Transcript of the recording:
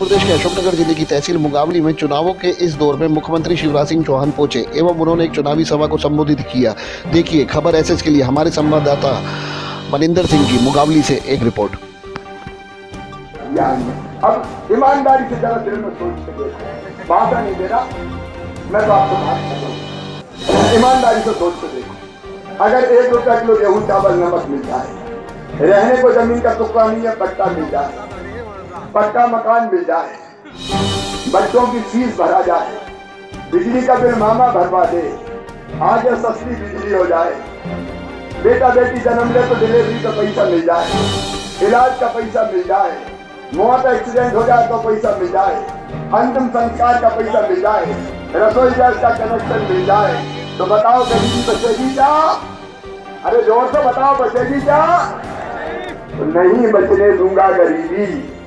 प्रदेश के अशोकनगर ज़िले की तहसील मुंगावली में चुनावों के इस दौर में मुख्यमंत्री शिवराज सिंह चौहान पहुँचे एवं उन्होंने एक चुनावी सभा को संबोधित किया। देखिए, खबर एसएस के लिए हमारे संवाददाता मनिंदर सिंह की मुंगावली से एक रिपोर्ट। अब ईमानदारी से ज़्यादा दिल में सोच के नहीं देना, मैं तो आपको ईमानदारी से सोच के अगर एक रुपया किलो गेहूँ चावल नमक मिलता है रहने को ज़मीन का टुकड़ा नहीं है, पट्टा मिल जाए। पक्का मकान मिल जाए। बच्चों की फ़ीस भरा जाए। बिजली का बिल मामा भरवा दे। आगे सस्ती बिजली हो जाए। बेटा बेटी जन्म ले तो डिलीवरी का पैसा मिल जाए। इलाज का पैसा मिल जाए। मौत एक्सीडेंट हो जाए तो पैसा मिल जाए। अंतिम संस्कार का पैसा मिल जाए। रसोई गैस का कनेक्शन मिल जाए। तो बताओ गरीबी बचेगी क्या? अरे ज़ोर से बताओ बचेगी क्या? नहीं बचने दूँगा गरीबी।